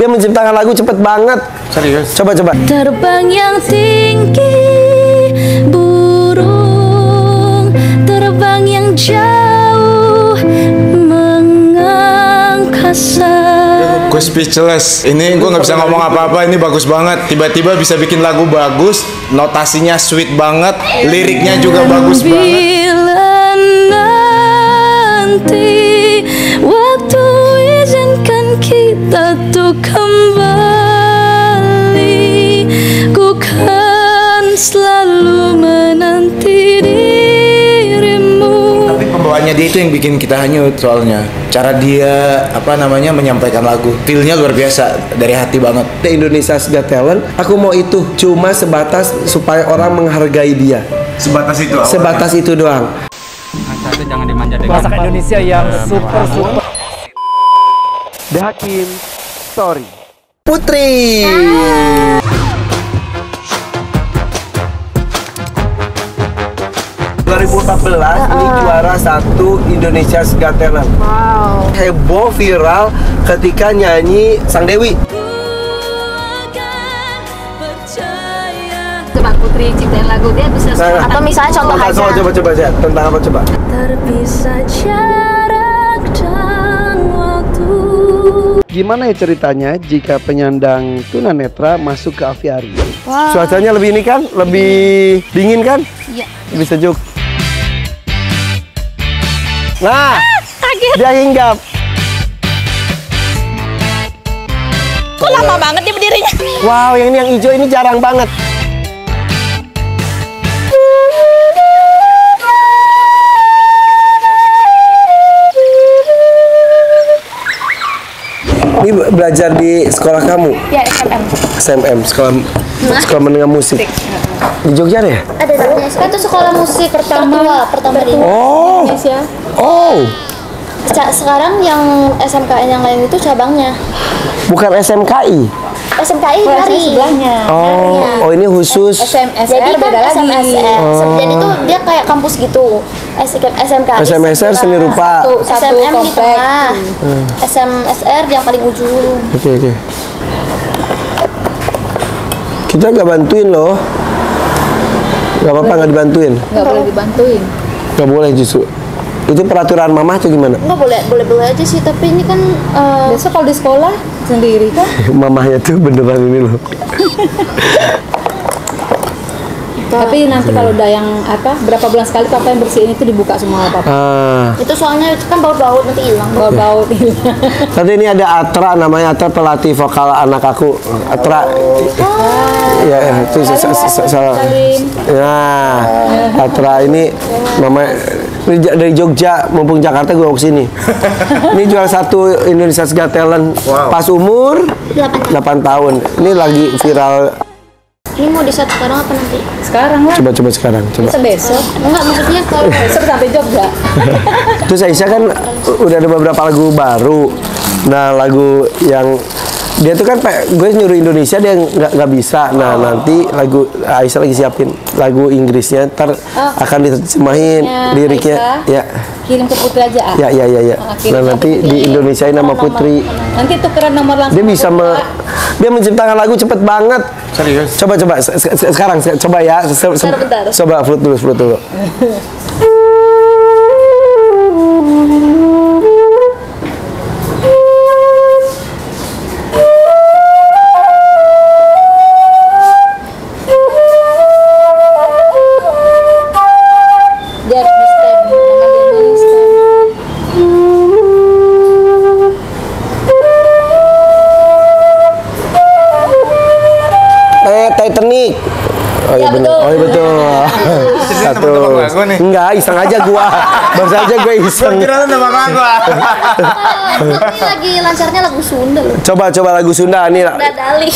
Dia menciptakan lagu cepet banget. Serius? Coba coba. Terbang yang tinggi burung Terbang yang jauh mengangkasa Gue speechless. Ini gue nggak bisa ngomong apa-apa. Ini bagus banget. Tiba-tiba bisa bikin lagu bagus. Notasinya sweet banget. Liriknya juga bagus banget. Bila nanti tuh kembali Ku kan selalu menanti dirimu Tapi pembawaannya dia itu yang bikin kita hanyut soalnya. Cara dia apa namanya menyampaikan lagu. Feel-nya luar biasa dari hati banget. The Indonesia's Got Talent, aku mau itu cuma sebatas supaya orang menghargai dia. Sebatas itu. Sebatas itu doang. Satu jangan dimanja dengan masakan Indonesia yang super super. The Hakim Story. Putri. belas ini juara satu Indonesia Got Talent. Wow. Heboh viral ketika nyanyi Sang Dewi. Coba Putri ciptain lagu dia bisa Nah, atau misalnya contoh Coba, aja. coba, coba, coba, tentang apa coba? Terpisah Gimana ya ceritanya jika penyandang tunanetra masuk ke aviari? Cuacanya lebih ini kan, lebih dingin kan? Iya. Lebih sejuk. Nah, dia hinggap. Kok lama banget dia berdirinya? Wow, yang ini yang hijau ini jarang banget. Belajar di sekolah kamu, Ya SMM. SMM, sekolah sekolah menengah musik. Di Jogja deh? Ada namanya. Kan itu sekolah musik pertama pertama di Oh, Indonesia. oh, Sekarang yang SMKN yang lain itu cabangnya. bukan SMKI. SMKI dari sebelahnya. Oh, oh ini khusus. Jadi kan SMSR. Dan itu dia kayak kampus gitu. SMKI. SMSR seni rupa. Satu, SMM di tengah. SMSR yang paling ujung. Oke oke. Kita nggak bantuin loh. Gak apa-apa nggak dibantuin. nggak boleh dibantuin Nggak boleh justru. Itu peraturan mama atau gimana? Enggak boleh, boleh boleh aja sih. Tapi ini kan eh, biasa kalau di sekolah sendiri kan Mamanya tuh beneran ini loh. tapi nanti kalau udah yang apa berapa bulan sekali papa yang bersihin itu dibuka semua papa Ah, itu soalnya itu kan bau-bau nanti hilang. bau-bau tadi ini ada Atra namanya Atra pelatih vokal anak aku. Atra. Ya, ya, itu sa- sa- sa- salah. Nah, Atra ini mama dari Ja- dari Jogja, mumpung Jakarta gue mau ke sini. ini juara satu Indonesia Got Talent pas umur 8 tahun. Ini lagi viral. Ini mau di saat sekarang apa nanti? sekarang lah Coba coba sekarang, coba. bisa besok Enggak, maksudnya kalau besok sampai Jogja Terus Aisyah kan udah ada beberapa lagu baru. Nah lagu yang dia tuh kan pe- gue nyuruh Indonesia dia nggak nggak bisa. Nah nanti lagu Aisyah lagi siapin lagu Inggrisnya ntar akan diterjemahin Ya, liriknya. Aisyah. Ya kirim ke Putri aja ah. ya ya ya ya. Ah, kirim Nah nanti di Indonesiain nama Putri. nanti tukeran nomor langsung Dia bisa me, dia menciptakan lagu cepet banget. Serius? Coba coba se- se- se- sekarang se- coba ya. Se- se- Bentar, bentar. Coba flute dulu flute dulu. Enggak, iseng aja gua. Baru saja gue iseng. Kira nama lagu. ini lagi lancarnya lagu Sunda loh. Coba coba lagu Sunda nih. Udah dali.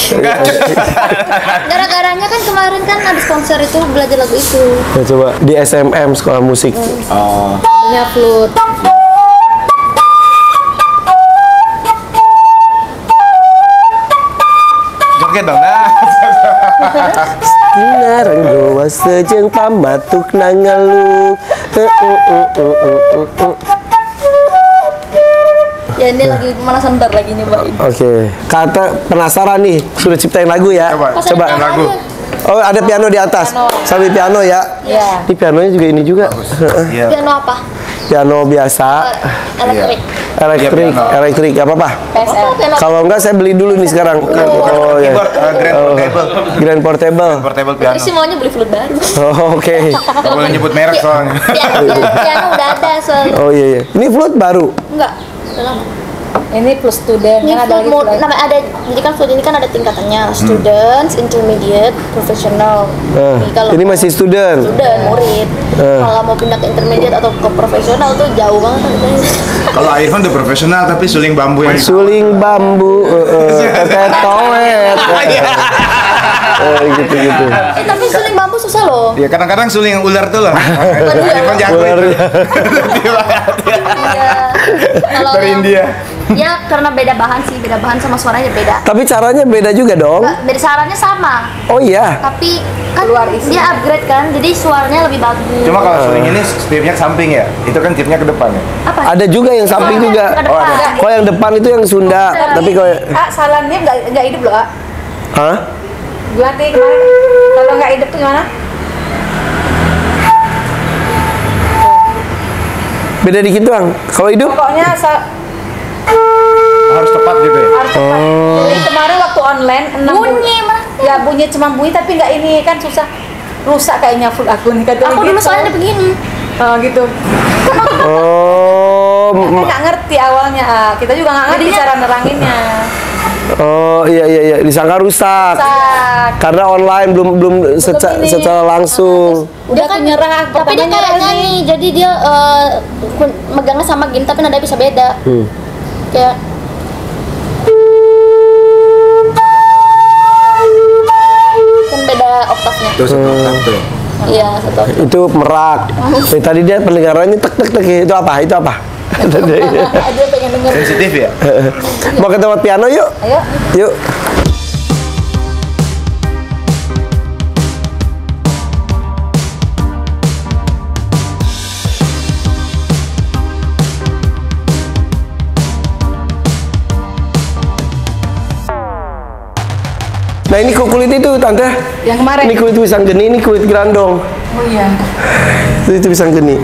Gara-garanya kan kemarin kan habis konser itu belajar lagu itu. Ya, coba di SMM sekolah musik. Oh. punya flute Joget dong. Nah. Narang goa sejeng pamatuk nangaluk. Eh, eh, eh. Ya ini lagi pemanasan ntar lagi nyobain. Oke, kata penasaran nih, sudah ciptain lagu ya. Coba, Coba. ada piano lagu. Oh, ada piano di atas. Sambil piano ya. Iya. Ini pianonya juga ini juga. Iya. Piano apa? piano biasa, Elektrik. Elektrik, piano. elektrik, apa apa. PSL. Oh, piano. Kalau enggak saya beli dulu nih sekarang. Oh ya. Keyboard, uh, grand Oh, portable. Grand portable. Portable Tadi piano. sih maunya beli flute baru. Oh, Oke. Gak boleh nyebut merek soalnya. Piano, piano, udah ada soalnya. Oh iya iya. Ini flute baru. Enggak, udah lama. Ini plus student Ini kan ada flute lagi flute. namanya ada, jadi kan flute ini kan ada tingkatannya, students, intermediate, professional. Eh, Jadi kalau ini masih student. student, murid. Eh. Kalau mau pindah ke intermediate atau ke profesional tuh jauh banget. Kalau Irfan udah profesional tapi suling bambu yang Suling bambu, eh, eh, tetoet. Eh, gitu gitu. Eh, tapi suling bambu susah loh. Ya kadang-kadang suling ular tuh lah. Irfan jago Ular itu. ya. Iya. Kalau Dari India. Ya karena beda bahan sih, beda bahan sama suaranya beda. Tapi caranya beda juga dong. Beda sarannya sama, Oh iya. tapi kan Keluar isi. dia upgrade kan, jadi suaranya lebih bagus. Cuma kalau suling ini tipnya ke samping ya. Itu kan tipnya ke depan ya. apa? Ada juga yang samping juga. ke depan. Oh, ada. Kalau yang depan itu yang Sunda, tapi kalau Ah, salannya nggak nggak hidup loh, ah. Hah? Berarti kemarin kalau nggak hidup tuh gimana? Beda dikit doang. Kalau hidup? Pokoknya sa- Harus tepat gitu ya. harus tepat. Jadi kemarin waktu online enam Bunyi mah. Ya bunyi cuma bunyi tapi nggak ini kan susah rusak kayaknya full akun kata Aku dulu gitu. soalnya begini. Oh gitu. Oh, m- nggak ngerti awalnya. Ah, kita juga nggak ngerti Jadinya- cara neranginnya. oh iya iya iya. Disangka rusak. Rusak. Karena online belum belum seca- ini. secara langsung. Udah Dia kan penyerah Tapi dia kayak nyanyi, jadi dia kun- megangnya sama gini tapi nada bisa beda. Hmm. Kayak oktavnya. Tuh satu oktav tuh. Iya, satu. Itu merak. Tadi dia pendengarannya tek tek tek. Itu apa? Itu apa? Dia pengen denger. Sensitif ya. Mau ke tempat piano yuk. Ayo. Yuk. Nah ini kok kulit itu tante? Yang kemarin. Ini kulit pisang geni, ini kulit gerandong. Oh iya. Itu, itu pisang geni.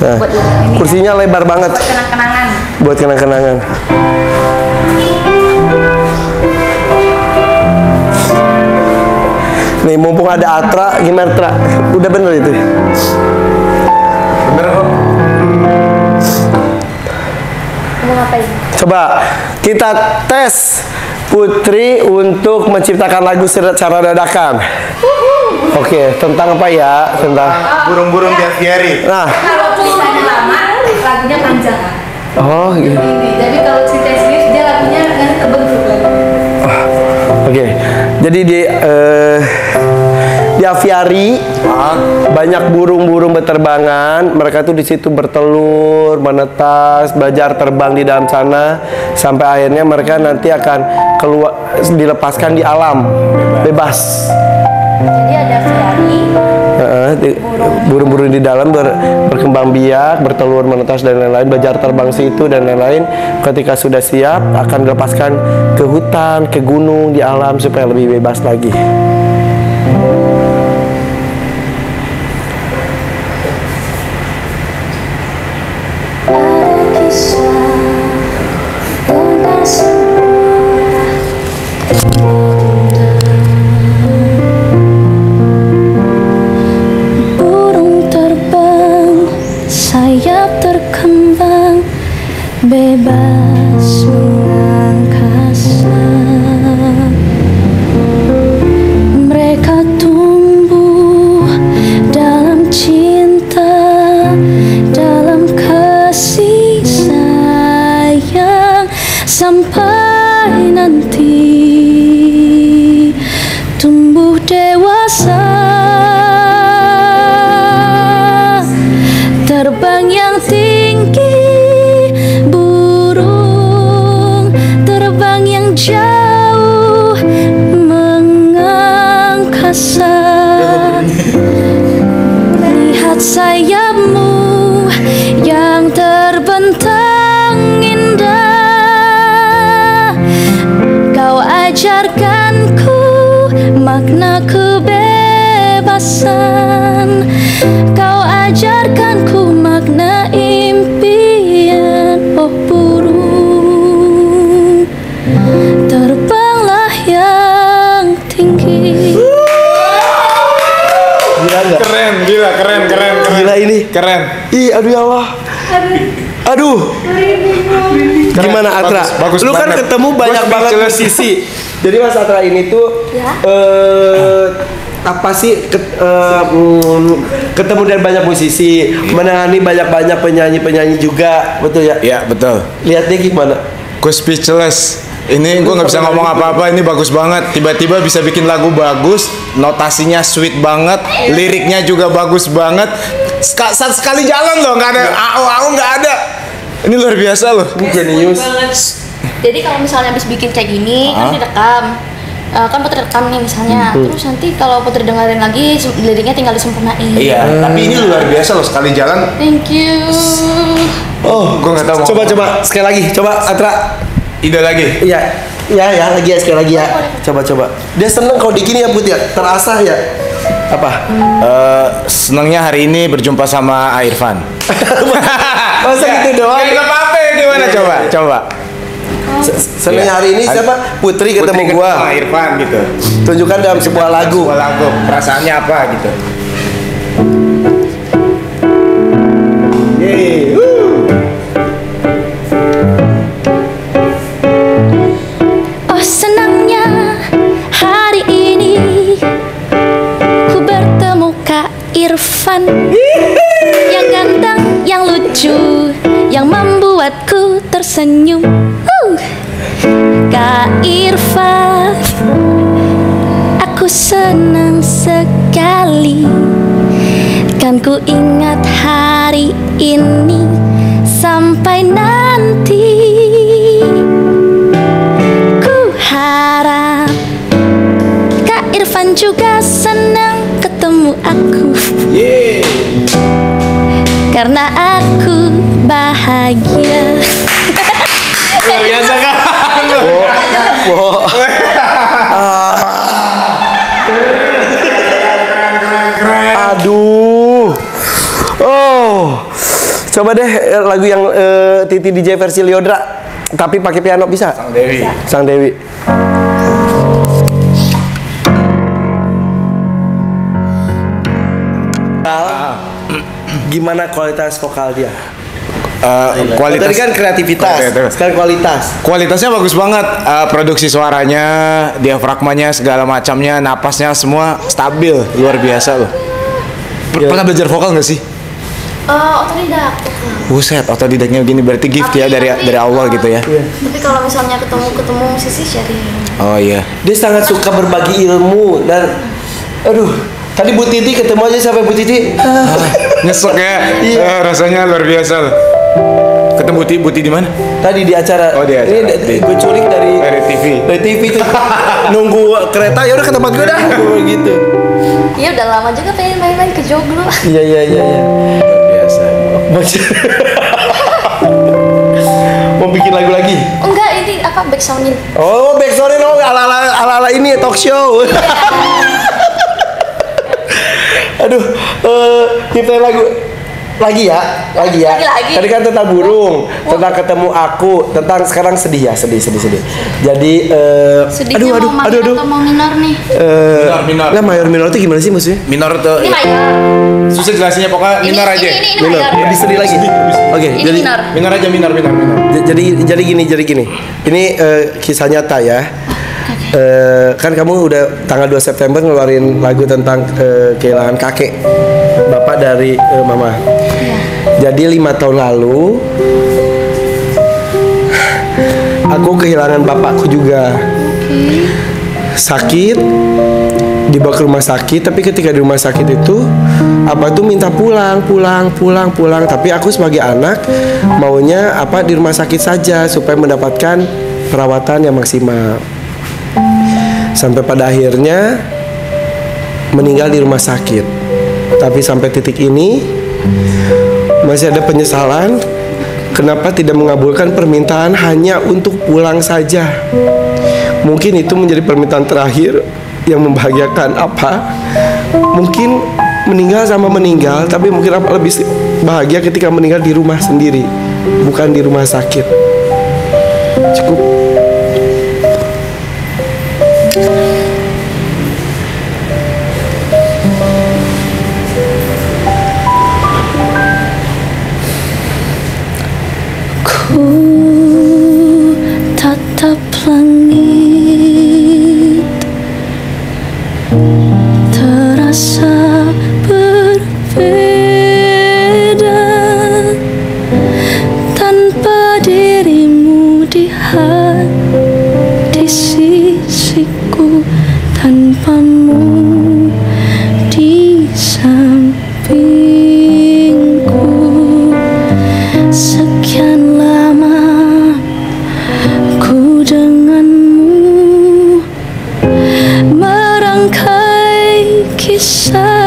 Nah, Buat ini. kursinya lebar banget Kenang-kenangan. buat kenang-kenangan. Nih mumpung ada Atra, gimana Tra? Udah bener itu? Bener kok. Mau ngapain? Coba kita tes Putri untuk menciptakan lagu secara dadakan. Oke, tentang apa ya? Tentang Burung-burung di aviary. Nah, Kalau ceritanya lama, lagunya panjang. oh gitu. Jadi kalau cerita serius dia lagunya kan kebentuk lagi. Oke. Jadi di eh, di aviari banyak burung-burung berterbangan. Mereka tuh di situ bertelur, menetas, belajar terbang di dalam sana sampai akhirnya mereka nanti akan keluar dilepaskan di alam bebas. Jadi ada di- burung-burung di dalam ber- berkembang biak, bertelur, menetas dan lain-lain, belajar terbang situ dan lain-lain. Ketika sudah siap akan dilepaskan ke hutan, ke gunung, di alam supaya lebih bebas lagi. Sampai nanti tumbuh kebebasan Kau ajarkanku makna impian Oh burung Terbanglah yang tinggi Gila? Keren, gila, keren, keren, keren. Gila ini. Keren. Ih, aduh ya Allah. Aduh. Gimana Atra? Bagus- bagus Lu kan banget. ketemu banyak banget musisi. Jadi Mas Atra ini tuh eh apa sih ket- eh, mm, ketemu dengan banyak musisi, menangani banyak-banyak penyanyi-penyanyi juga, betul ya? Ya, betul. Lihatnya gimana? Gue speechless. Ini gue nggak bisa ngomong apa-apa. Ini bagus banget. Tiba-tiba bisa bikin lagu bagus, notasinya sweet banget, liriknya juga bagus banget. Ska- saat sekali jalan loh, nggak ada au au nggak ada. Ini luar biasa loh. Ini jenius. Jadi kalau misalnya habis bikin kayak gini kan direkam. Eh, kan putri rekam nih misalnya. Terus nanti kalau putri dengerin lagi liriknya tinggal disempurnain. Iya, tapi ini luar biasa loh sekali jalan. Thank you. Oh, Gua nggak tahu mau Coba coba sekali lagi, coba Atra. Ide lagi. Iya, ya ya lagi ya sekali lagi ya. Coba coba. Dia seneng kalau di gini ya Put ya, terasa ya. Apa? Eh, senangnya hari ini berjumpa sama Irfan. Masa gitu doang? Kayak apa gimana coba? Coba. Seneng hari ini siapa? Putri ketemu Putri gua. sama Irfan gitu. Tunjukkan dalam sebuah lagu. Sebuah lagu. Perasaannya apa gitu. Irfan juga senang ketemu aku Karena aku bahagia Luar biasa kan? Wow. Aduh. Oh. Coba deh eh, lagu yang eh, Titi DJ versi Liodra tapi pakai piano bisa? Sang Dewi. Sang Dewi. Gimana kualitas vokal dia? Eh, kualitas Tadi kan kreativitas, Kualitas. sekarang kualitas. Kualitasnya bagus banget. Eh, produksi suaranya, diafragmanya, segala macamnya, napasnya semua stabil, luar biasa loh. Iya. Pernah belajar vokal nggak sih? Oh, otodidak. Buset, otodidaknya begini berarti gift ya dari dari Allah gitu ya. Tapi kalau misalnya ketemu ketemu musisi sharing. Oh iya. Dia sangat suka berbagi ilmu dan aduh, tadi Bu Titi ketemu aja siapa Bu Titi? Nyesek ya. Iya. Eh, rasanya luar biasa loh. Ketemu Buti, Buti di mana? Tadi di acara. Oh, di acara. Ini Di- gue culik dari Dari TV. Dari TV tuh. Nunggu kereta ya udah ke tempat gue dah. Gua gitu. Iya udah lama juga pengen main-main ke Joglo. Iya iya iya iya. Luar biasa. Mau bikin lagu lagi? Enggak, ini apa back soundin. Oh, back story dong ala ala ala ala ini talk show. Aduh, eh nyiptain lagu lagi ya, lagi ya. Lagi-lagi. Tadi kan tentang burung, tentang ketemu aku, tentang sekarang sedih ya, sedih sedih sedih. Jadi, Sedihnya aduh aduh mau aduh aduh. atau mau minor nih? Eh, Minor, minor. Lah mayor minor itu gimana sih maksudnya? Minor tuh Ini mayor. susah jelasinnya pokoknya Ini- minor aja. Ini, ini, ini Minor, mayor. lebih sedih lagi. Oke, Ini jadi minor. Minor aja minor minor minor. J- jadi jadi gini jadi gini ini eh, kisah nyata ya Eh, kan kamu udah tanggal 2 September ngeluarin lagu tentang eh, kehilangan kakek bapak dari eh, mama. Jadi lima tahun lalu aku kehilangan bapakku juga. Sakit dibawa ke rumah sakit tapi ketika di rumah sakit itu apa tuh minta pulang pulang pulang pulang. Tapi aku sebagai anak maunya apa di rumah sakit saja supaya mendapatkan perawatan yang maksimal. Sampai pada akhirnya meninggal di rumah sakit tapi sampai titik ini masih ada penyesalan kenapa tidak mengabulkan permintaan hanya untuk pulang saja. Mungkin itu menjadi permintaan terakhir yang membahagiakan apa? Mungkin meninggal sama meninggal tapi mungkin apa lebih bahagia ketika meninggal di rumah sendiri bukan di rumah sakit. Cukup inside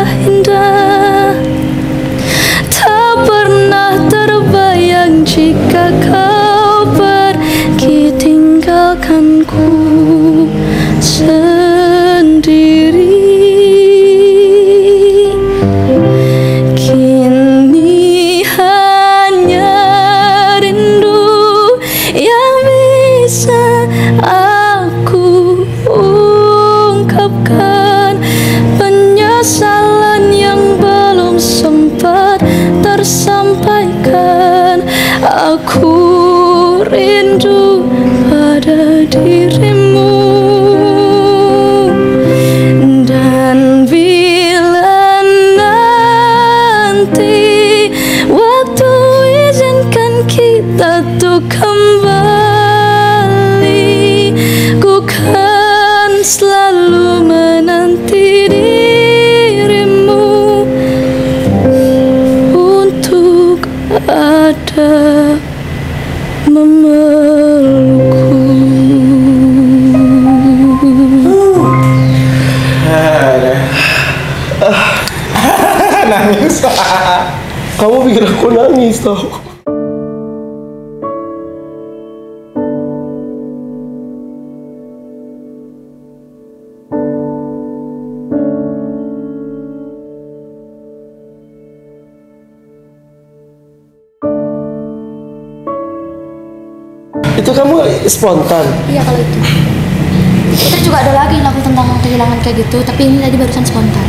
selalu menanti dirimu Untuk ada memelukku Nangis. kamu bikin aku nangis tau spontan. Iya kalau itu. Terus juga ada lagi lagu tentang kehilangan kayak gitu, tapi ini tadi barusan spontan.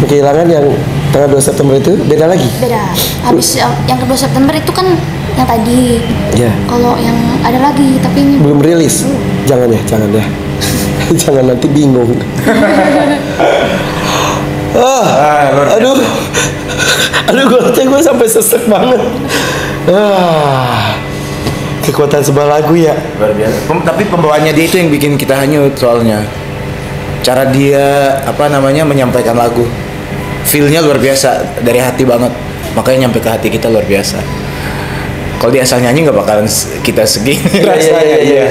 kehilangan yang tanggal 2 September itu beda lagi? Beda. Habis yang yang kedua September itu kan yang tadi. ya. Kalau yang ada lagi, tapi ini belum rilis. Jangan ya jangan ya. Jangan nanti bingung. Ah, aduh. Aduh gue gue sampai sesek banget. Ah kekuatan sebuah lagu ya Luar biasa. Pem- tapi pembawaannya dia itu yang bikin kita hanyut soalnya. Cara dia apa namanya menyampaikan lagu. Feel-nya luar biasa dari hati banget. Makanya nyampe ke hati kita luar biasa. Kalau dia asal nyanyi nggak bakalan kita segini Iya, iya, rasanya. iya, iya.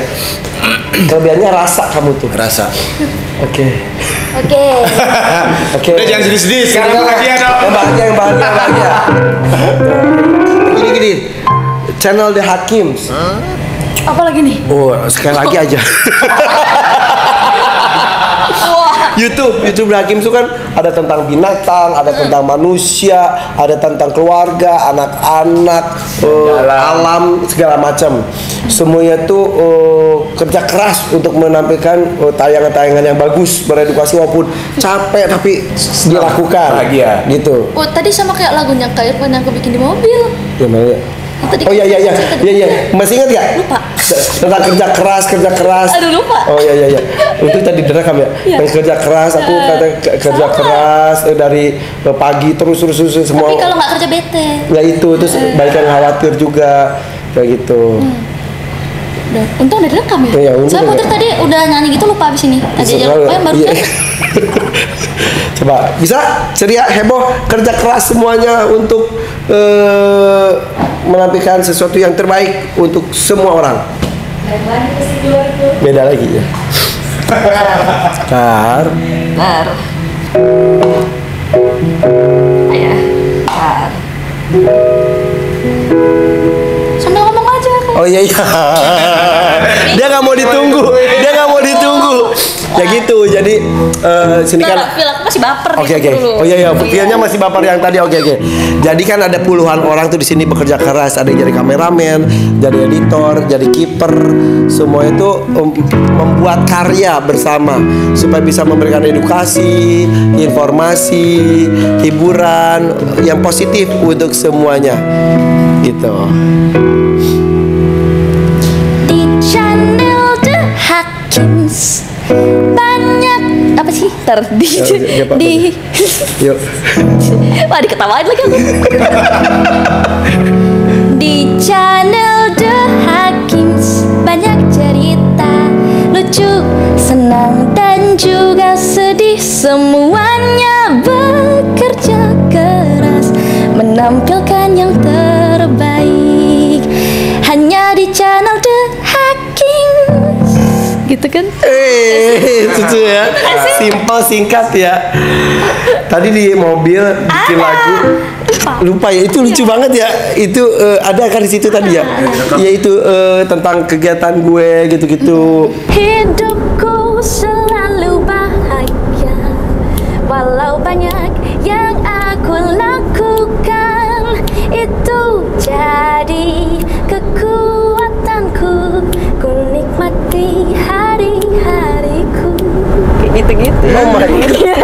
kelebihannya rasa kamu tuh Rasa. oke Oke. oke Udah jangan sedih-sedih, sekarang bahagia dong. yang bahagia yang bahagia yang bahagia gini gini channel The Hakims Apa lagi nih? Oh, sekali lagi aja. YouTube, YouTube Hakim itu kan ada tentang binatang, ada tentang manusia, ada tentang keluarga, anak-anak, eh, alam segala macam. Semuanya tuh eh, kerja keras untuk menampilkan eh, tayangan-tayangan yang bagus, beredukasi walaupun capek tapi dilakukan. Bahagia. Gitu. Oh, tadi sama kayak lagunya Irfan yang aku bikin di mobil. Ya, ya? Oh iya iya iya iya iya mobil. masih ingat gak? Lupa. Tentang kerja keras kerja keras. Aduh, lupa. Oh iya iya iya. Itu tadi direkam ya. Iya. Yang kerja keras aku Nah, kata ke- kerja sama. keras eh, dari eh, pagi terus terus terus semua. Tapi kalau nggak kerja bete. Ya itu terus banyak yang khawatir juga kayak gitu. Udah, untung udah direkam ya. Iya, Saya puter tadi udah nyanyi gitu lupa abis ini. Tadi aja lupa ya? yang baru Iya. Coba bisa ceria heboh kerja keras semuanya untuk eh, menampilkan sesuatu yang terbaik untuk semua orang. Beda lagi ya. Bentar. Bentar. Oh iya iya. dia nggak mau ditunggu. Dia nggak mau ditunggu. Ya gitu. Jadi eh, sini kan. Aku masih baper Oke gitu oke. dulu. Oh iya iya. Filenya masih baper yang tadi. Oke oke. Jadi kan ada puluhan orang tuh di sini bekerja keras. Ada yang jadi kameramen, jadi editor, jadi kiper. Semua itu um, membuat karya bersama supaya bisa memberikan edukasi, informasi, hiburan yang positif untuk semuanya. Gitu. Hakims banyak. Apa sih? Ter di Ya, ya, di Yuk. Wah diketawain lagi aku. Di channel The Hakims Banyak cerita Lucu, senang dan juga sedih. Semuanya bekerja keras Menampilkan yang terbaik Gitu kan? Eh, lucu ya. Simple singkat ya. Tadi di mobil bikin Ada. lagu. Lupa ya, itu lucu banget ya. Itu eh, ada kan di situ tadi ya. Ya itu eh, tentang kegiatan gue gitu-gitu. Hidupku Kayak gitu-gitu Oh my God.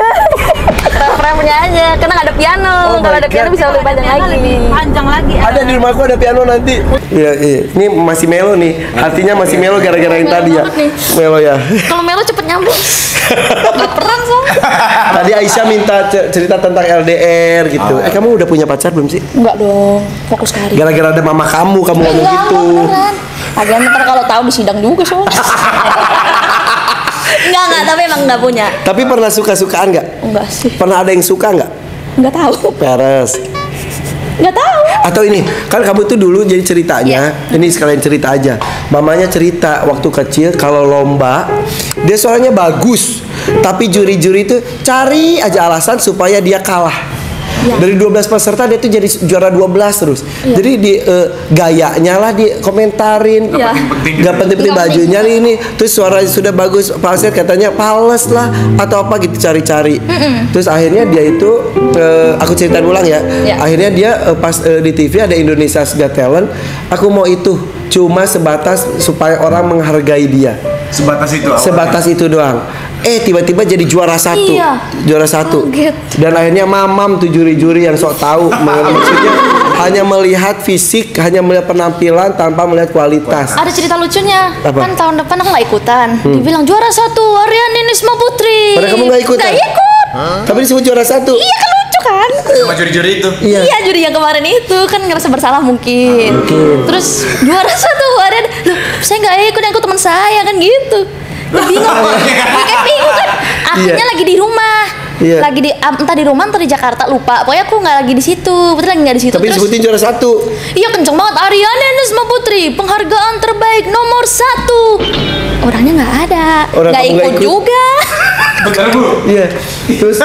Refrennya aja, karena nggak ada piano Oh Kalau ada piano bisa lebih panjang lagi Panjang lagi. Ada di rumahku ada piano nanti. Iya, iya. Ini masih melo nih. Artinya masih melo gara-gara yang tadi ya. Melo ya. Kalau Melo cepet nyambung Baperan soalnya Tadi Aisyah minta ce- cerita tentang LDR gitu. Eh kamu udah punya pacar belum sih? Enggak dong, fokus karir Gara-gara ada mama kamu, kamu ngomong gitu. Agan ntar kalau tahu di sidang juga soalnya. enggak, enggak, tapi emang enggak punya. Tapi pernah suka-sukaan nggak? Enggak sih. Pernah ada yang suka nggak? Enggak tahu. Peres. Enggak tahu. Atau ini, kan kamu tuh dulu jadi ceritanya, Iya. ini sekalian cerita aja. Mamanya cerita waktu kecil kalau lomba, dia suaranya bagus, tapi juri-juri itu cari aja alasan supaya dia kalah. Iya. Dari 12 peserta dia tuh jadi juara 12 terus. Jadi di eh, gayanya lah di komentarin. Iya. Gak penting-penting Nggak bajunya nih ini. Terus suaranya sudah bagus. Falset katanya pales lah atau apa gitu cari-cari. Terus akhirnya dia itu eh, aku ceritain ulang ya. Iya. Akhirnya dia eh, pas eh, di TV ada Indonesia's Got Talent. Aku mau itu cuma sebatas supaya orang menghargai dia. Sebatas itu. awalnya. Sebatas itu doang. Eh tiba-tiba jadi juara satu, Iya. juara satu. Kaget. Dan akhirnya mamam tuh juri-juri yang sok tahu, maksudnya hanya melihat fisik, hanya melihat penampilan tanpa melihat kualitas. Ada cerita lucunya. Apa? Hmm. Kan tahun depan aku nggak ikutan. Dibilang juara satu Ariani Nisma Putri. Padahal kamu nggak ikutan? Nggak ikut. Tapi disebut juara satu. Iya kan lucu kan? Sama juri-juri itu. Iya. Iya juri yang kemarin itu kan ngerasa bersalah mungkin. Mungkin. Terus juara satu Arian, loh saya nggak ikut yang ikut teman saya kan gitu. Bingung, kayak bingung kan. Akhirnya Iya. lagi di rumah, Iya. lagi di ah, entah di rumah entah di Jakarta lupa. Pokoknya aku nggak lagi di situ, betul lagi nggak di situ. Tapi Terus disebutin juara satu. Iya kenceng banget Ariana Nisma Putri penghargaan terbaik nomor satu. Orangnya nggak ada, Orang nggak ikut, ikut? juga. Bu. Iya. Terus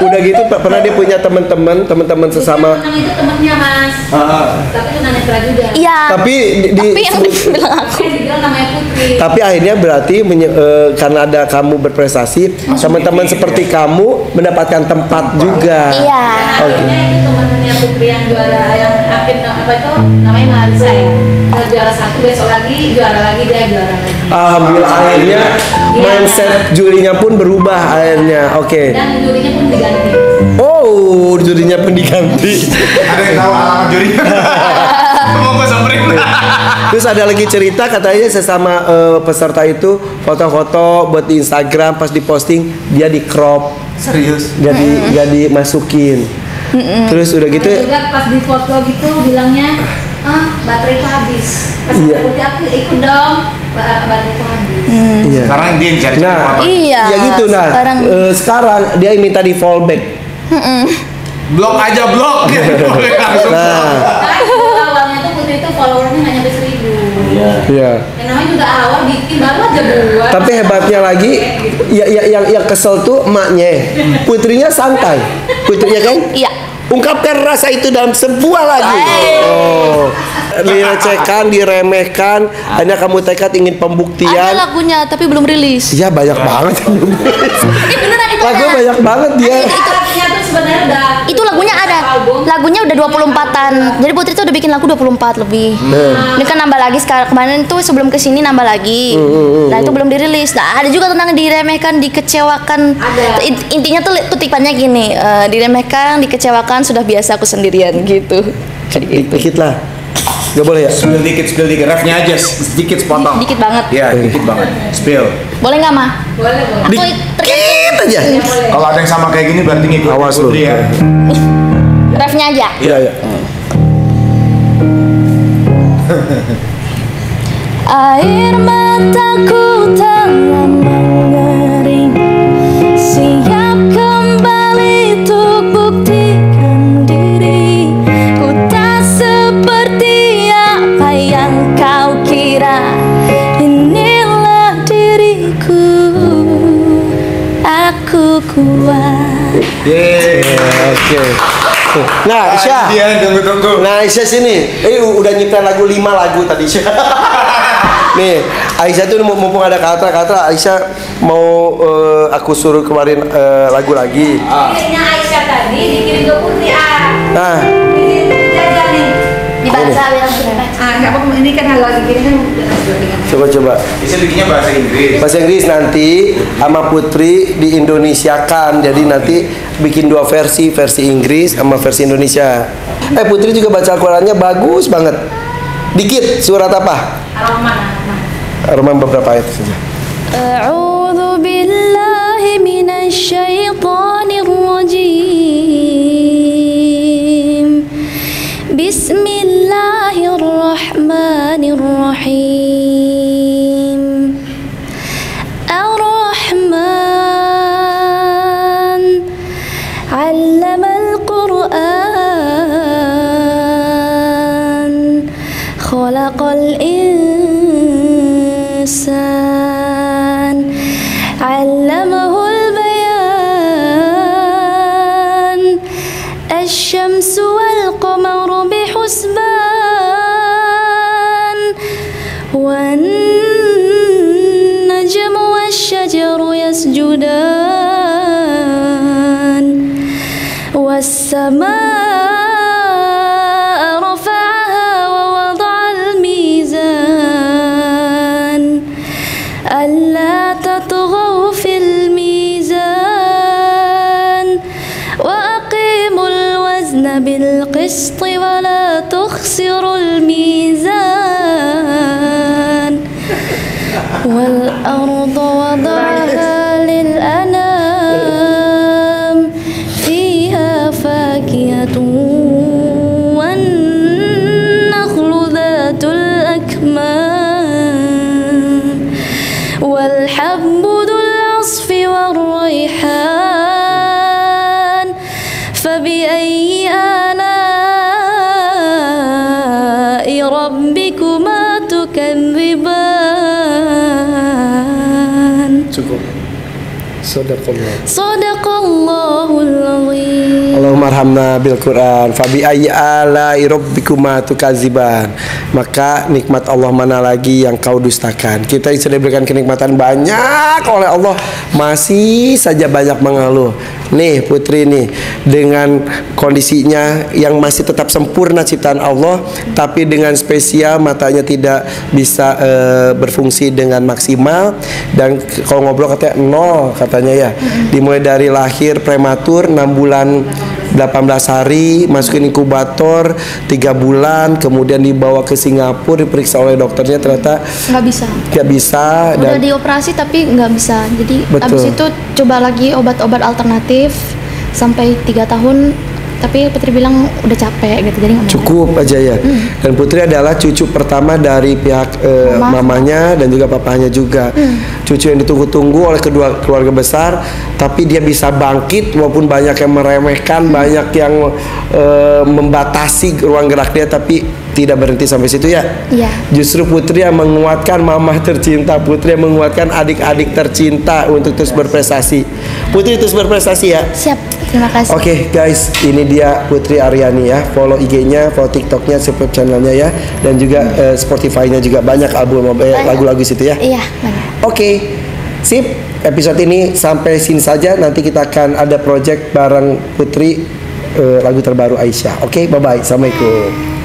udah gitu Pak, pernah dia punya teman-teman, teman-teman sesama. Yang itu temennya mas. Tapi itu namanya Pra juga. Iya. Tapi di, di- tapi yang sebut- bilang aku. Bilang namanya Putri. Tapi akhirnya berarti menye- eh, karena ada kamu berprestasi, teman-teman seperti kamu mendapatkan tempat juga. Iya. Oke. Akhirnya itu temennya Putri yang juara yang akhir apa itu namanya Marisa ya. Juara satu besok lagi juara lagi dia juara lagi. Alhamdulillah akhirnya mindset jurinya pun berubah akhirnya. Oke. Dan jurinya pun diganti. Oh, jurinya pun diganti. Ada yang tahu alamat jurinya? Mau gue samperin. Terus ada lagi cerita katanya sesama eh, peserta itu foto-foto buat di Instagram pas diposting dia di crop, Serius. gak di gak dimasukin. Terus udah gitu Ada juga pas di foto gitu bilangnya ah baterai habis. Pas Iya. aku aku ikut dong ba- baterai habis. iya. Sekarang dia yang cari Nah, apa? Iya. Ya gitu nah. Sekarang eh, sekarang dia minta di fallback. Blok aja blok. Langsung. Nah, Karena dulu awalnya tuh Putri itu followernya nggak nyampe seribu. iya. Yang namanya juga awal bikin baru aja buat. Tapi hebatnya lagi, ya, ya yang yang kesel tuh emaknya, putrinya santai, putrinya kan? Iya. Ungkapkan rasa itu dalam sebuah lagu. Oh, dilecehkan, diremehkan, akhirnya kamu tekad ingin Ada pembuktian. lagunya tapi belum rilis. Iya banyak banget. Ini beneran itu Lagu ada. banyak banget dia. Artinya tuh sebenarnya udah Itu lagunya ada. album. Lagunya udah 24-an. Jadi Putri tuh udah bikin lagu 24 lebih. Ini kan nambah lagi sekarang kemarin tuh sebelum ke sini nambah lagi. Nah, itu belum dirilis. Nah, ada juga tentang diremehkan, dikecewakan. Ada. Intinya tuh kutipannya gini, eh, diremehkan, dikecewakan sudah biasa aku sendirian gitu. Kayak gitu. Dikit lah. Gak boleh ya? Spill dikit, spill dikit. Refnya aja sedikit sepotong. Dikit banget. Ya, dikit banget. Spill. Boleh nggak, Mah? boleh boleh. Aku Dikit aja. Kalau ada yang sama kayak gini berarti ngikut Awas lu. Ya. refnya aja. Iya, iya. Air mataku telah mengering Yeay. Oke. Nah, Isya. Dia tunggu tunggu. Nah, Aisyah sini. Eh, udah nyiptain lagu 5 lagu tadi Aisyah. Nih, Aisyah tuh mum- mumpung ada Katra, Katra Aisyah mau eh, aku suruh kemarin eh, lagu lagi. Kirimnya Aisyah tadi dikirim ke Putri ah. Nah, Dikirim. Dibaca bilang Ah, nggak apa ini kan hal lagi kan Coba-coba. Bisa bikinnya bahasa Inggris. Bahasa Inggris nanti sama Putri di Indonesia kan. Jadi nanti bikin dua versi, versi Inggris sama versi Indonesia. Eh Putri juga baca Qurannya bagus banget. Dikit surat apa? Ar-Rahman. Ar-Rahman beberapa ayat saja. A'udzu billahi minasy rajim. Bismillahirrahmanirrahim. والسماء رفعها ووضع الميزان. ألا تطغوا في الميزان. وأقيموا الوزن بالقسط ولا تخسروا الميزان. والأرض وضعها فبأي آلاء ربكما تكذبان. صدق الله warhamna bil Quran. Fabi ayyi ala rabbikuma tukaziban maka nikmat Allah mana lagi yang kau dustakan? Kita sudah diberikan kenikmatan banyak oleh Allah masih saja banyak mengeluh. Nih putri nih dengan kondisinya yang masih tetap sempurna ciptaan Allah tapi dengan spesial matanya tidak bisa e, berfungsi dengan maksimal. Dan kalau ngobrol katanya nol katanya ya. Dimulai dari lahir prematur 6 bulan 18 hari masukin inkubator 3 bulan kemudian dibawa ke Singapura diperiksa oleh dokternya ternyata Nggak bisa. nggak bisa Udah dan dioperasi tapi nggak bisa. Jadi Betul. abis itu coba lagi obat-obat alternatif sampai tiga tahun. Tapi Putri bilang udah capek gitu, jadi mau. cukup aja ya dan Putri adalah cucu pertama dari pihak eh, Mama. mamanya dan juga papahnya juga cucu yang ditunggu-tunggu oleh kedua keluarga besar tapi dia bisa bangkit walaupun banyak yang meremehkan banyak yang eh, membatasi ruang gerak dia tapi tidak berhenti sampai situ ya. Iya. Justru Putri yang menguatkan mamah tercinta, Putri yang menguatkan adik-adik tercinta untuk terus berprestasi. Putri terus berprestasi ya. Siap. Terima kasih. Oke guys, ini dia Putri Aryani ya. Follow IG-nya, follow TikTok-nya, subscribe channelnya ya, dan juga eh, Spotify-nya juga banyak album eh, lagu-lagu situ ya. Iya, banyak. Oke, sip. Episode ini sampai sini saja. Nanti kita akan ada project bareng Putri eh, lagu terbaru Aisyah. Oke, bye bye. Assalamualaikum.